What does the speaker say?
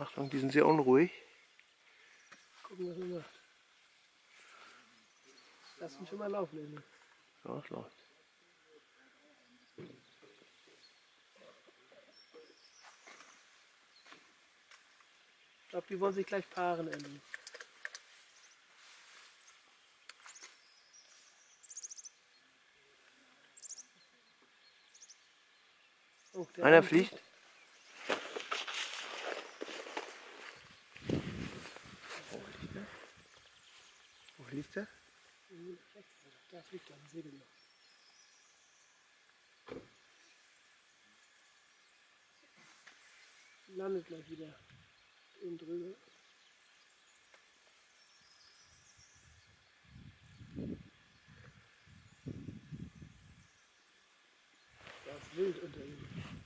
Achtung, die sind sehr unruhig. Gucken, was er macht. Lass ihn schon mal laufen, Emil. Ja, es läuft. Ich glaube, die wollen sich gleich paaren, Emil. Oh, Einer eine fliegt. Wo fliegt er? Da fliegt er, ein Segel. Landet gleich wieder oben drüber. Da ist wild unter ihm.